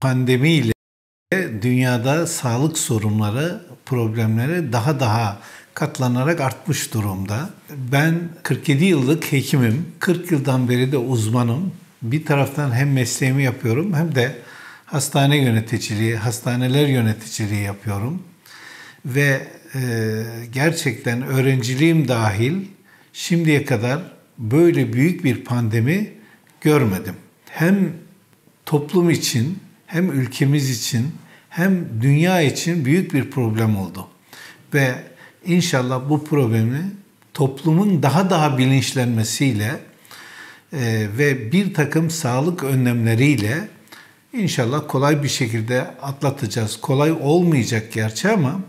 pandemiyle dünyada sağlık sorunları, problemleri daha daha katlanarak artmış durumda. Ben 47 yıllık hekimim. 40 yıldan beri de uzmanım. Bir taraftan hem mesleğimi yapıyorum hem de hastane yöneticiliği, hastaneler yöneticiliği yapıyorum. Ve e, gerçekten öğrenciliğim dahil şimdiye kadar böyle büyük bir pandemi görmedim. Hem toplum için hem ülkemiz için hem dünya için büyük bir problem oldu. Ve inşallah bu problemi toplumun daha daha bilinçlenmesiyle e, ve bir takım sağlık önlemleriyle inşallah kolay bir şekilde atlatacağız. Kolay olmayacak gerçi ama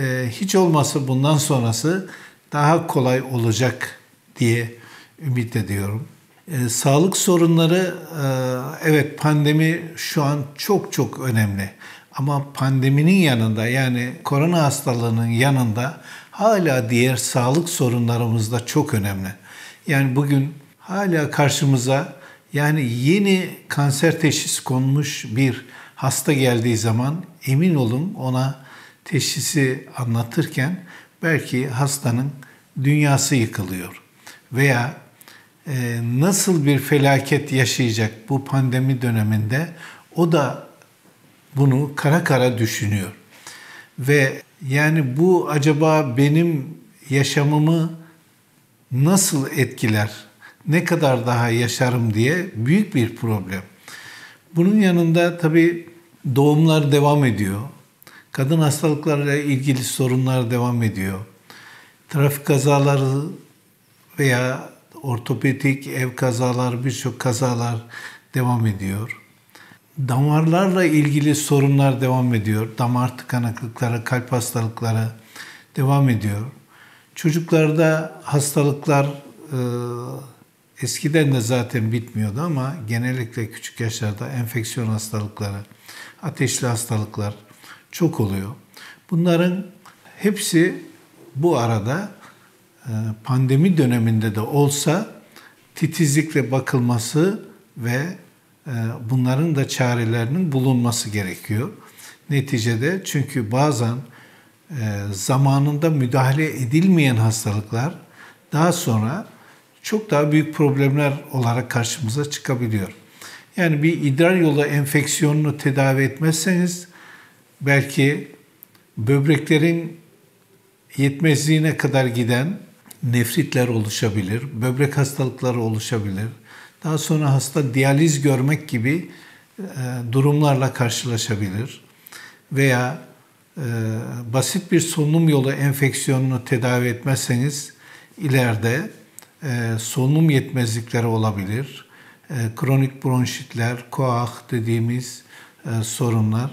e, hiç olmasa bundan sonrası daha kolay olacak diye ümit ediyorum. E, sağlık sorunları e, evet pandemi şu an çok çok önemli. Ama pandeminin yanında yani korona hastalığının yanında hala diğer sağlık sorunlarımız da çok önemli. Yani bugün hala karşımıza yani yeni kanser teşhisi konmuş bir hasta geldiği zaman emin olun ona teşhisi anlatırken belki hastanın dünyası yıkılıyor. Veya nasıl bir felaket yaşayacak bu pandemi döneminde o da bunu kara kara düşünüyor. Ve yani bu acaba benim yaşamımı nasıl etkiler, ne kadar daha yaşarım diye büyük bir problem. Bunun yanında tabii doğumlar devam ediyor. Kadın hastalıklarıyla ilgili sorunlar devam ediyor. Trafik kazaları veya ortopedik ev kazaları, birçok kazalar devam ediyor. Damarlarla ilgili sorunlar devam ediyor. Damar tıkanıklıkları, kalp hastalıkları devam ediyor. Çocuklarda hastalıklar e, eskiden de zaten bitmiyordu ama genellikle küçük yaşlarda enfeksiyon hastalıkları, ateşli hastalıklar çok oluyor. Bunların hepsi bu arada pandemi döneminde de olsa titizlikle bakılması ve e, bunların da çarelerinin bulunması gerekiyor. Neticede çünkü bazen e, zamanında müdahale edilmeyen hastalıklar daha sonra çok daha büyük problemler olarak karşımıza çıkabiliyor. Yani bir idrar yolu enfeksiyonunu tedavi etmezseniz belki böbreklerin yetmezliğine kadar giden nefritler oluşabilir, böbrek hastalıkları oluşabilir. Daha sonra hasta diyaliz görmek gibi e, durumlarla karşılaşabilir. Veya e, basit bir solunum yolu enfeksiyonunu tedavi etmezseniz ileride e, solunum yetmezlikleri olabilir. Kronik bronşitler, koah dediğimiz sorunlar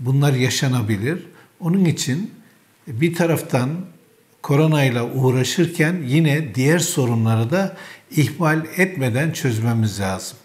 bunlar yaşanabilir. Onun için bir taraftan koronayla uğraşırken yine diğer sorunları da ihmal etmeden çözmemiz lazım.